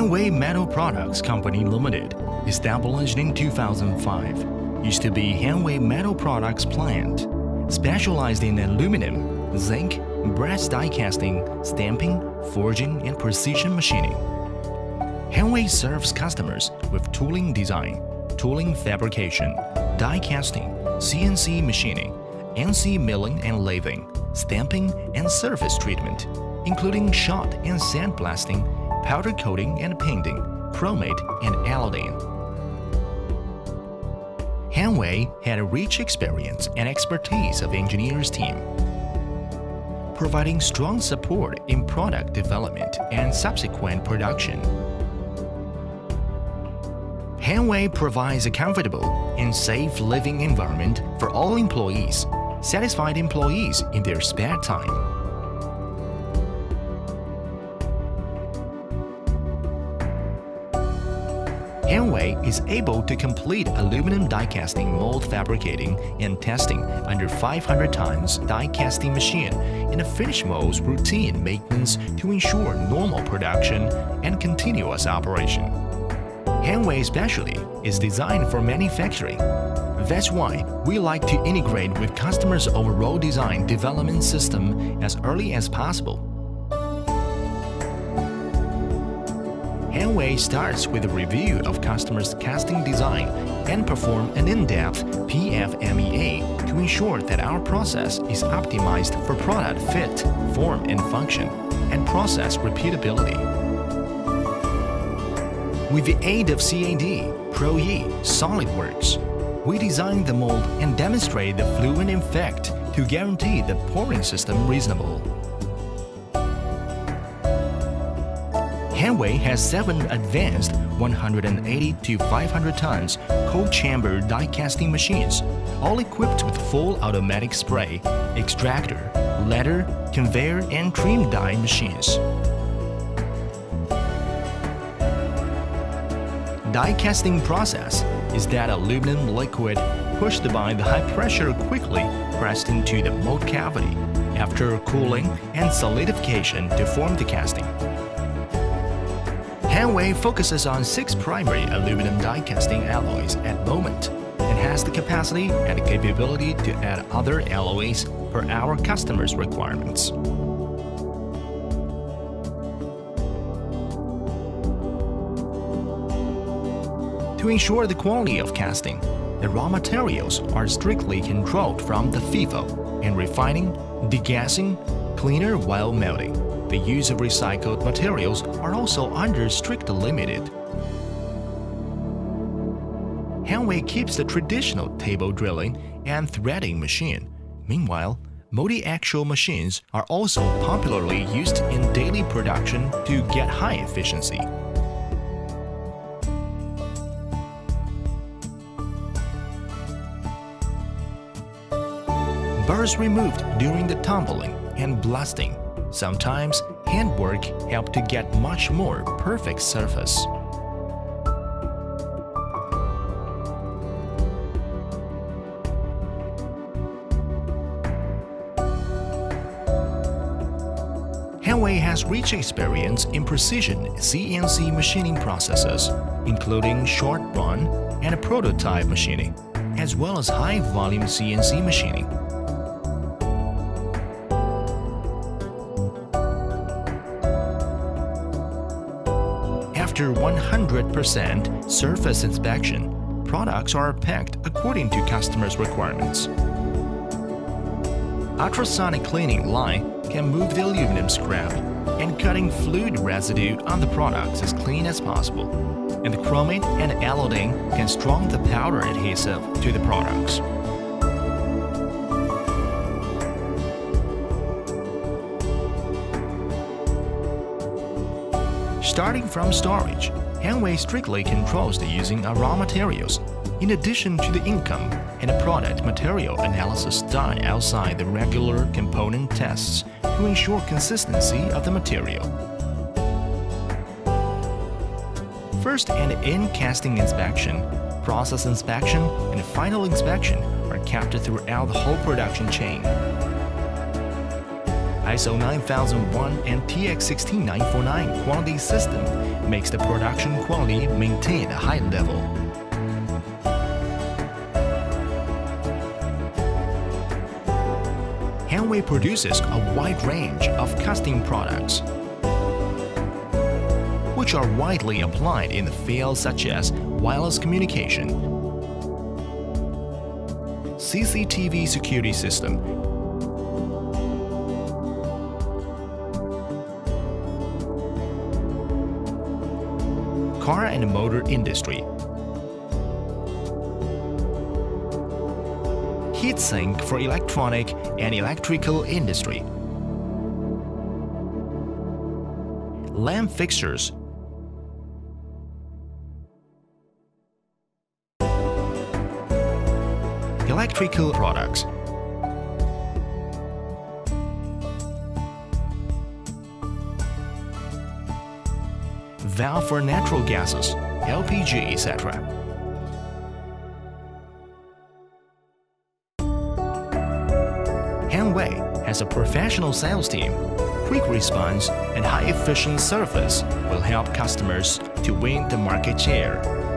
Hanway Metal Products Company Limited, established in 2005, used to be Hanway Metal Products Plant, specialized in aluminum, zinc, brass die casting, stamping, forging, and precision machining. Hanway serves customers with tooling design, tooling fabrication, die casting, CNC machining, NC milling and lathing, stamping and surface treatment, including shot and sandblasting, powder coating and painting, chromate and Alodine. Hanway had a rich experience and expertise of engineers team, providing strong support in product development and subsequent production. Hanway provides a comfortable and safe living environment for all employees, satisfied employees in their spare time. Hanway is able to complete aluminum die casting mold fabricating and testing under 500 tons die casting machine in a finish mold's routine maintenance to ensure normal production and continuous operation. Hanway specialty is designed for manufacturing. That's why we like to integrate with customers' overall design development system as early as possible. Hanway starts with a review of customers' casting design and perform an in-depth PFMEA to ensure that our process is optimized for product fit, form and function, and process repeatability. With the aid of CAD, Pro-E, SolidWorks, we design the mold and demonstrate the fluid effect to guarantee the pouring system reasonable. Hanway has seven advanced 180 to 500 tons cold chamber die casting machines, all equipped with full automatic spray, extractor, ladle, conveyor, and trim die machines. Die casting process is that aluminum liquid pushed by the high pressure quickly pressed into the mold cavity after cooling and solidification to form the casting. Hanway focuses on six primary aluminum die casting alloys at moment and has the capacity and the capability to add other alloys per our customers' requirements. To ensure the quality of casting, the raw materials are strictly controlled from the FIFO and refining, degassing, cleaner while melting. The use of recycled materials are also under strict limited. Hanway keeps the traditional table drilling and threading machine. Meanwhile, multi-axial machines are also popularly used in daily production to get high efficiency. Burrs removed during the tumbling and blasting. Sometimes handwork help to get much more perfect surface. Hanway has rich experience in precision CNC machining processes, including short run and prototype machining, as well as high volume CNC machining. After 100% surface inspection, products are packed according to customers' requirements. Ultrasonic cleaning line can move the aluminum scrap and cutting fluid residue on the products as clean as possible. And the chromate and Alodine can strong the powder adhesive to the products. Starting from storage, Hanway strictly controls the using of raw materials, in addition to the income and product material analysis done outside the regular component tests to ensure consistency of the material. First and end casting inspection, process inspection, and final inspection are kept throughout the whole production chain. ISO 9001 and TS 16949 quality system makes the production quality maintain a high level. Hanway produces a wide range of casting products, which are widely applied in the fields such as wireless communication, CCTV security system, car and motor industry, heatsink for electronic and electrical industry, lamp fixtures, electrical products, valve for natural gases, LPG, etc. Hanway has a professional sales team. Quick response and high efficient service will help customers to win the market share.